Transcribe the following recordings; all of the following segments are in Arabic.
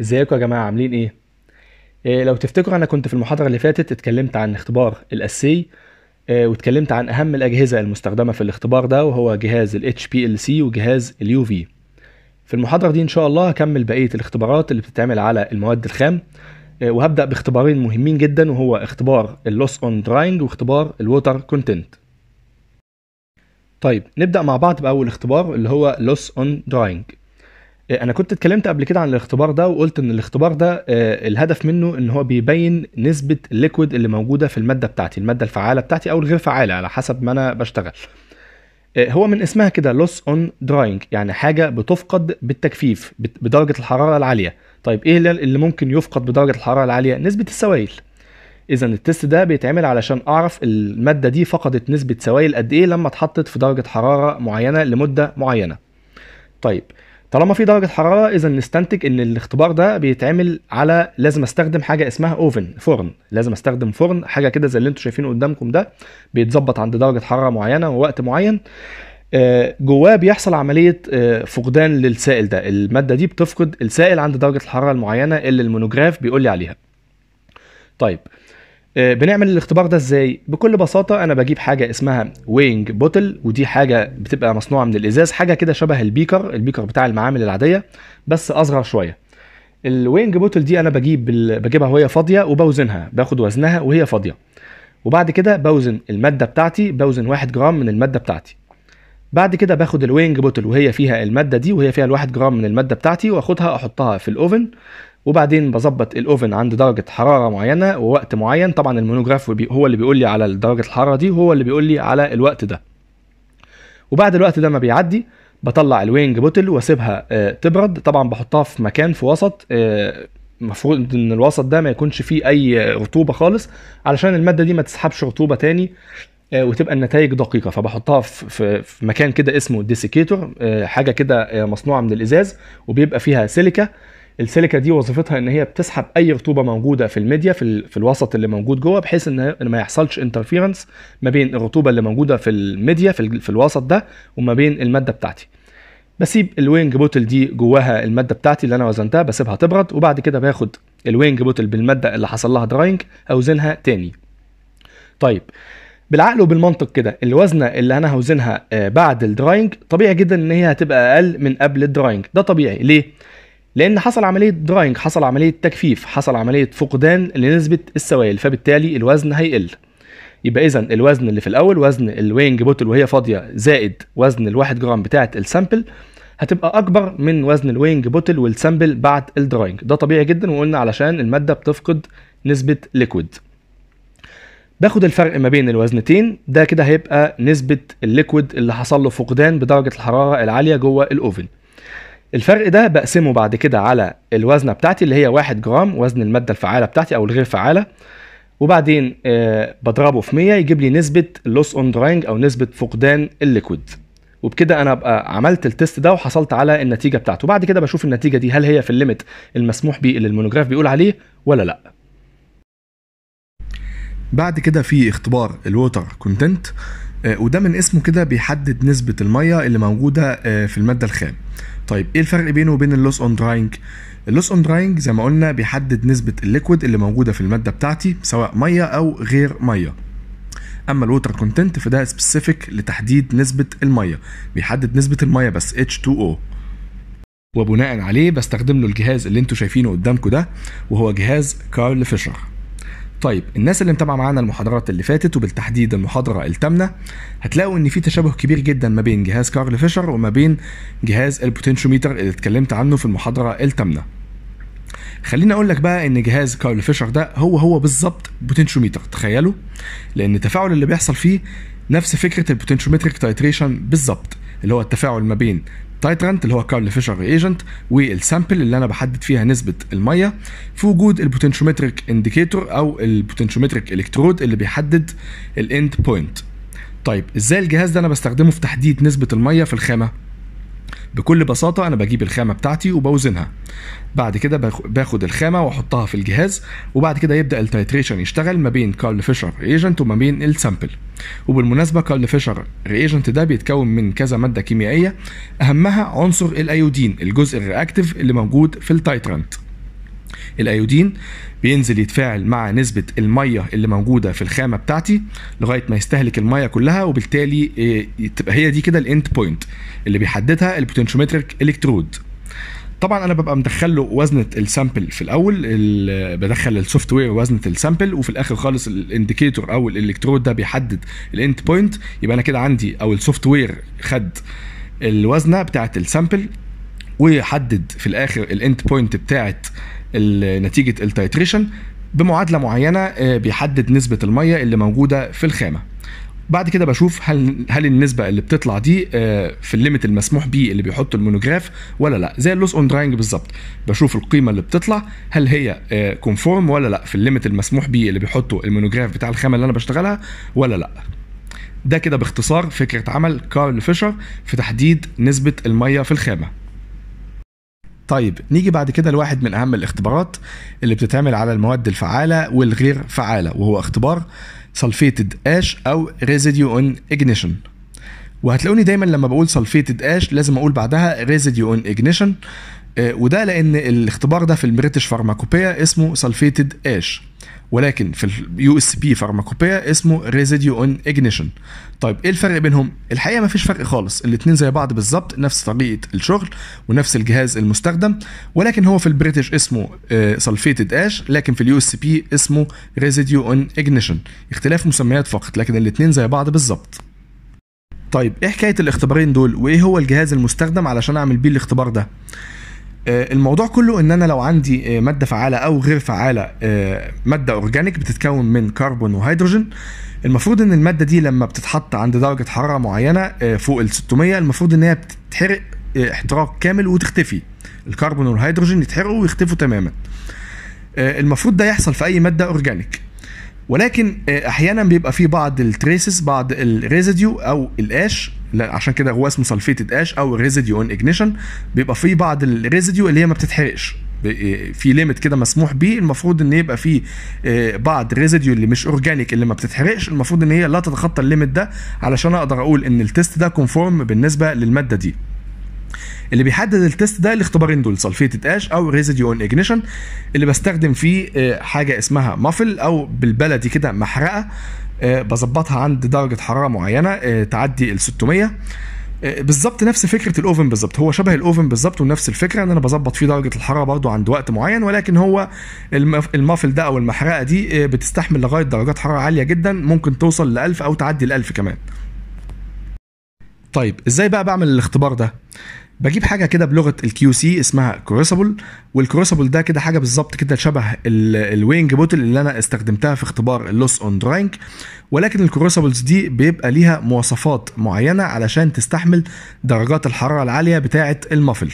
ازيكم يا جماعة عاملين إيه؟ إيه لو تفتكروا أنا كنت في المحاضرة اللي فاتت اتكلمت عن اختبار ال assay إيه واتكلمت عن أهم الأجهزة المستخدمة في الاختبار ده وهو جهاز ال HPLC وجهاز ال UV في المحاضرة دي إن شاء الله هكمل بقية الاختبارات اللي بتتعمل على المواد الخام إيه وهبدأ باختبارين مهمين جدا وهو اختبار ال loss on drying واختبار ال water content. طيب نبدأ مع بعض بأول اختبار اللي هو loss on drying. أنا كنت اتكلمت قبل كده عن الاختبار ده وقلت إن الاختبار ده آه، الهدف منه إن هو بيبين نسبة ال liquid اللي موجودة في المادة بتاعتي المادة الفعالة بتاعتي أو الغير فعالة على حسب ما أنا بشتغل. آه، هو من اسمها كده loss on drying يعني حاجة بتفقد بالتجفيف بدرجة الحرارة العالية. طيب إيه اللي ممكن يفقد بدرجة الحرارة العالية؟ نسبة السوائل. اذا ال test ده بيتعمل علشان أعرف المادة دي فقدت نسبة سوائل قد إيه لما اتحطت في درجة حرارة معينة لمدة معينة. طيب طالما في درجة حرارة إذا نستنتج إن الاختبار ده بيتعمل على لازم أستخدم حاجة اسمها oven فرن. لازم أستخدم فرن حاجة كده زي اللي أنتوا شايفينه قدامكم ده بيتظبط عند درجة حرارة معينة ووقت معين. آه، جواه بيحصل عملية آه، فقدان للسائل ده. المادة دي بتفقد السائل عند درجة الحرارة المعينة اللي ال monograph بيقول لي عليها. طيب بنعمل الاختبار ده إزاي؟ بكل بساطة أنا بجيب حاجة اسمها weighing bottle ودي حاجة بتبقى مصنوعة من الإزاز حاجة كده شبه ال beaker ال beaker بتاع المعامل العادية بس أصغر شوية. ال weighing bottle دي أنا بجيب بجيبها وهي فاضية وبوزنها باخد وزنها وهي فاضية. وبعد كده بوزن المادة بتاعتي بوزن واحد جرام من المادة بتاعتي. بعد كده باخد ال weighing bottle وهي فيها المادة دي وهي فيها الواحد جرام من المادة بتاعتي وأخدها أحطها في ال oven. وبعدين بظبط ال oven عند درجة حرارة معينة ووقت معين. طبعا ال monograph هو اللي بيقول لي على درجة الحرارة دي وهو اللي بيقول لي على الوقت ده. وبعد الوقت ده ما بيعدي بطلع ال weighing bottle واسيبها آه، تبرد. طبعا بحطها في مكان في وسط آه، المفروض إن الوسط ده ما يكونش فيه أي رطوبة خالص علشان المادة دي ما تسحبش رطوبة تاني آه، وتبقى النتائج دقيقة. فبحطها في في- مكان كده اسمه desiccator حاجة كده آه، مصنوعة من الإزاز وبيبقى فيها silica. ال silica دي وظيفتها إن هي بتسحب أي رطوبة موجودة في الميديا في, في الوسط اللي موجود جوه بحيث إن ما يحصلش interference ما بين الرطوبة اللي موجودة في الميديا في, في الوسط ده وما بين المادة بتاعتي. بسيب ال weighing bottle دي جواها المادة بتاعتي اللي أنا وزنتها بسيبها تبرد وبعد كده باخد ال weighing bottle بالمادة اللي حصل لها drying أوزنها تاني. طيب بالعقل وبالمنطق كده الوزنه اللي أنا هوزنها آه، بعد ال drying طبيعي جدا إن هي هتبقى أقل من قبل ال drying ده طبيعي. ليه؟ لأن حصل عملية drying حصل عملية تجفيف حصل عملية فقدان لنسبة السوائل فبالتالي الوزن هيقل. يبقى اذا الوزن اللي في الأول وزن ال weighing bottle وهي فاضية زائد وزن الواحد جرام بتاعة ال sample هتبقى أكبر من وزن ال weighing bottle وال sample بعد ال drying ده طبيعي جدا وقلنا علشان المادة بتفقد نسبة liquid باخد الفرق ما بين الوزنتين ده كده هيبقى نسبة ال liquid اللي حصل له فقدان بدرجة الحرارة العالية جوه ال oven الفرق ده بقسمه بعد كده على الوزنة بتاعتي اللي هي واحد جرام وزن المادة الفعالة بتاعتي أو الغير فعالة. وبعدين آه بضربه في 100 يجيب لي نسبة ال loss on drying أو نسبة فقدان ال liquid وبكده أنا أبقى عملت ال test ده وحصلت على النتيجة بتاعته. بعد كده بشوف النتيجة دي هل هي في ال limit المسموح بيه اللي ال monograph بيقول عليه ولا لأ. بعد كده في اختبار ال water content وده من اسمه كده بيحدد نسبة المية اللي موجودة آه، في المادة الخام. طيب إيه الفرق بينه وبين ال loss on drying؟ ال loss on drying زي ما قلنا بيحدد نسبة ال liquid اللي موجودة في المادة بتاعتي سواء مية أو غير مية. أما ال water content فده specific لتحديد نسبة المية. بيحدد نسبة المية بس H2O وبناء عليه بستخدم له الجهاز اللي أنتوا شايفينه قدامكم ده وهو جهاز كارل فيشر. طيب الناس اللي متابعة معانا المحاضرات اللي فاتت وبالتحديد المحاضرة الثامنه هتلاقوا إن في تشابه كبير جدا ما بين جهاز كارل فيشر وما بين جهاز ال potentiometer اللي اتكلمت عنه في المحاضرة الثامنه خليني أقول لك بقى إن جهاز كارل فيشر ده هو هو بالظبط potentiometer تخيلوا؟ لأن التفاعل اللي بيحصل فيه نفس فكرة ال potentiometric titration بالظبط اللي هو التفاعل ما بين titrant اللي هو كارل فيشر reagent وال sample اللي أنا بحدد فيها نسبة المية في وجود ال potentiometric indicator أو ال potentiometric electrode اللي بيحدد ال end point طيب إزاي الجهاز ده أنا بستخدمه في تحديد نسبة المية في الخامة؟ بكل بساطة أنا بجيب الخامة بتاعتي وبوزنها. بعد كده باخ- باخد الخامة وأحطها في الجهاز وبعد كده يبدأ ال titration يشتغل ما بين كارل فيشر reagent وما بين ال sample وبالمناسبة كارل فيشر reagent ده بيتكون من كذا مادة كيميائية أهمها عنصر ال iodine الجزء ال reactive اللي موجود في ال titrant ال iodine بينزل يتفاعل مع نسبة المية اللي موجودة في الخامة بتاعتي لغاية ما يستهلك المية كلها وبالتالي إيه، تبقى هي دي كده ال end point اللي بيحددها ال potentiometric electrode طبعا أنا ببقى مدخل له وزنة ال sample في الأول ال- بدخل ال software وزنة ال sample وفي الآخر خالص ال indicator أو الالكترود ده بيحدد ال end point يبقى أنا كده عندي أو ال software خد الوزنة بتاعة ال sample ويحدد في الآخر ال end point بتاعه ال- نتيجة ال titration بمعادلة معينة آه، بيحدد نسبة المية اللي موجودة في الخامة. بعد كده بشوف هل هل النسبة اللي بتطلع دي آه، في ال limit المسموح بيه اللي بيحطه ال monograph ولا لأ. زي ال loss on drying بالظبط. بشوف القيمة اللي بتطلع هل هي conform ولا لأ. في ال limit المسموح بيه اللي بيحطه ال monograph بتاع الخامة اللي أنا بشتغلها ولا لأ. ده كده باختصار فكرة عمل كارل فيشر في تحديد نسبة المية في الخامة. طيب نيجي بعد كده لواحد من أهم الاختبارات اللي بتتعمل على المواد الفعالة والغير فعالة وهو اختبار sulfated ash أو residue on ignition وهتلاقوني دايما لما بقول sulfated ash لازم أقول بعدها residue on ignition وده لأن الاختبار ده في ال British Pharmacopoeia اسمه sulfated ash ولكن في ال USP Pharmacopoeia اسمه residue on ignition طيب إيه الفرق بينهم؟ الحقيقة مفيش فرق خالص الاثنين زي بعض بالظبط نفس طريقة الشغل ونفس الجهاز المستخدم ولكن هو في ال British اسمه sulfated ash لكن في ال USP اسمه residue on ignition اختلاف مسميات فقط لكن الاثنين زي بعض بالظبط. طيب إيه حكاية الاختبارين دول؟ وإيه هو الجهاز المستخدم علشان أعمل بيه الاختبار ده؟ آه، الموضوع كله إن أنا لو عندي آه، مادة فعالة أو غير فعالة آه، مادة organic بتتكون من كربون وهيدروجين المفروض إن المادة دي لما بتتحط عند درجة حرارة معينة آه، فوق ال 600 المفروض إن هي بتتحرق آه، احتراق كامل وتختفي. الكربون والهيدروجين يتحرقوا ويختفوا تماما. آه، المفروض ده يحصل في أي مادة organic. ولكن آه، أحيانا بيبقى في بعض ال traces بعض ال residue أو ال ash لا عشان كده هو اسمه sulfated ash أو residue on ignition بيبقى في بعض ال residue اللي هي ما بتتحرقش. آه، في limit كده مسموح بيه. المفروض إن يبقى في آه، بعض ال residue اللي مش organic اللي ما بتتحرقش. المفروض إن هي لا تتخطى ال limit ده علشان أقدر أقول إن ال test ده conform بالنسبة للمادة دي. اللي بيحدد ال test ده الاختبارين دول sulfated ash أو residue on ignition اللي بستخدم فيه آه، حاجة اسمها muffle أو بالبلدي كده محرقة آه، بظبطها عند درجة حرارة معينة آه، تعدي ال 600 آه، بالظبط نفس فكرة ال oven بالظبط هو شبه ال oven بالظبط ونفس الفكرة إن أنا بظبط فيه درجة الحرارة برضو عند وقت معين ولكن هو ال muffle ده أو المحرقة دي بتستحمل لغاية درجات حرارة عالية جدا ممكن توصل ل 1000 أو تعدي ال 1000 كمان. طيب إزاي بقى بعمل الاختبار ده؟ بجيب حاجة كده بلغة ال QC اسمها crucible وال crucible ده كده حاجة بالظبط كده شبه ال weighing bottle اللي أنا استخدمتها في اختبار ال loss on drying ولكن ال crucibles دي بيبقى ليها مواصفات معينة علشان تستحمل درجات الحرارة العالية بتاعة ال muffle.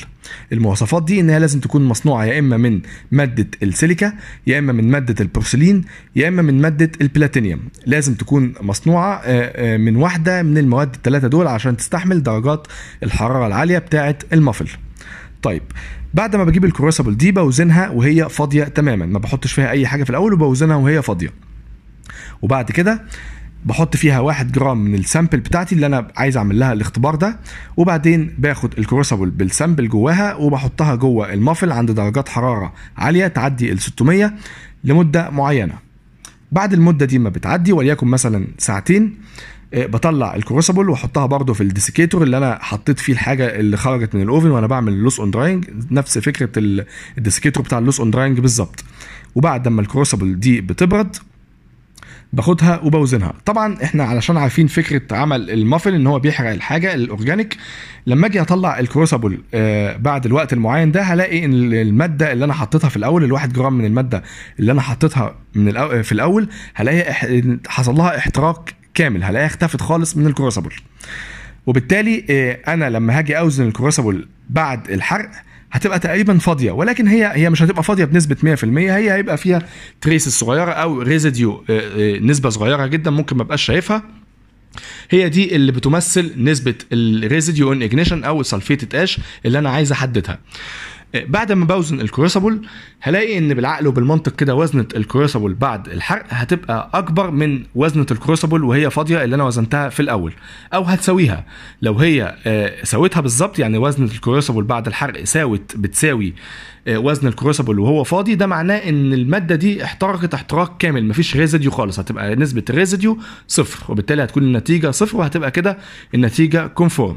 المواصفات دي ان هي لازم تكون مصنوعة يا إما من مادة السيليكا يا إما من مادة البورسلين يا إما من مادة البلاتينيوم. لازم تكون مصنوعة آه، آه، من واحدة من المواد الثلاثه دول عشان تستحمل درجات الحرارة العالية بتاعة ال muffle. طيب بعد ما بجيب ال crucible دي بوزنها وهي فاضية تماما ما بحطش فيها أي حاجة في الأول وبوزنها وهي فاضية. وبعد كده بحط فيها واحد جرام من ال sample بتاعتي اللي أنا عايز أعمل لها الاختبار ده وبعدين باخد ال crucible بال sample جواها وبحطها جوه ال muffle عند درجات حرارة عالية تعدي ال 600 لمدة معينة. بعد المدة دي ما بتعدي وليكن مثلا ساعتين آه، بطلع ال crucible وأحطها برضو في ال desiccator اللي أنا حطيت فيه الحاجة اللي خرجت من ال oven وأنا بعمل ال loss on drying نفس فكرة ال- ال desiccator بتاع ال loss on drying بالظبط. وبعد ما ال crucible دي بتبرد باخدها وبوزنها طبعا إحنا علشان عارفين فكرة عمل ال muffle إن هو بيحرق الحاجة ال organic لما أجي أطلع ال crucible آه بعد الوقت المعين ده هلاقي إن المادة اللي أنا حطيتها في الأول الواحد جرام من المادة اللي أنا حطيتها من الأو... في الأول هلاقي. حصل لها احتراق كامل هلاقيها اختفت خالص من ال crucible وبالتالي آه، أنا لما هاجي أوزن ال crucible بعد الحرق هتبقى تقريبا فاضية. ولكن هي هي مش هتبقى فاضية بنسبة 100% هي هيبقى فيها traces صغيرة أو residue نسبة صغيرة جدا ممكن ما أبقاش شايفها. هي دي اللي بتمثل نسبة ال residue on ignition أو ال sulfated ash اللي أنا عايز أحددها. آه، بعد ما بوزن ال crucible هلاقي إن بالعقل وبالمنطق كده وزنة ال crucible بعد الحرق هتبقى أكبر من وزنة ال crucible وهي فاضية اللي أنا وزنتها في الأول أو هتساويها. لو هي آه، ساوتها بالظبط يعني وزنة ال crucible بعد الحرق ساوت بتساوي آه، وزن ال crucible وهو فاضي ده معناه إن المادة دي احترقت احتراق كامل مفيش residue خالص هتبقى نسبة ال residue صفر وبالتالي هتكون النتيجة صفر وهتبقى كده النتيجة conform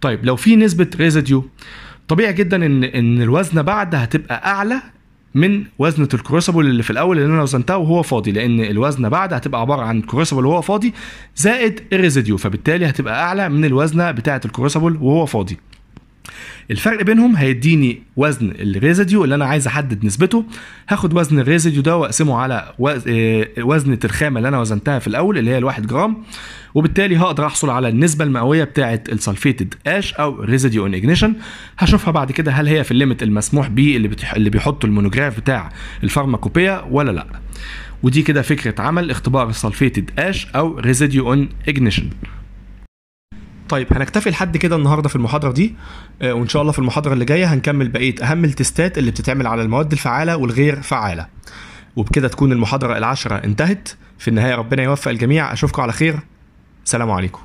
طيب لو في نسبة residue طبيعي جدا إن إن الوزنه بعد هتبقى أعلى من وزنة ال crucible اللي في الأول اللي أنا وزنتها وهو فاضي لأن الوزنه بعد هتبقى عبارة عن ال crucible وهو فاضي زائد ال residue فبالتالي هتبقى أعلى من الوزنة بتاعة ال crucible وهو فاضي. الفرق بينهم هيديني وزن ال residue اللي أنا عايز أحدد نسبته. هاخد وزن ال residue ده وأقسمه على آه، وزنة الخامة اللي أنا وزنتها في الأول اللي هي الواحد جرام وبالتالي هقدر أحصل على النسبة المئوية بتاعة ال sulfated ash أو residue on ignition هشوفها بعد كده هل هي في ال limit المسموح بيه اللي بتح... اللي بيحطه ال monograph بتاع ال pharmacopoeia ولا لأ. ودي كده فكرة عمل اختبار ال sulfated ash أو residue on ignition طيب هنكتفي لحد كده النهارده في المحاضرة دي آه، وإن شاء الله في المحاضرة اللي جاية هنكمل بقية أهم التستات اللي بتتعمل على المواد الفعالة والغير فعالة. وبكده تكون المحاضرة العاشرة انتهت. في النهاية ربنا يوفق الجميع. أشوفكم على خير. سلام عليكم.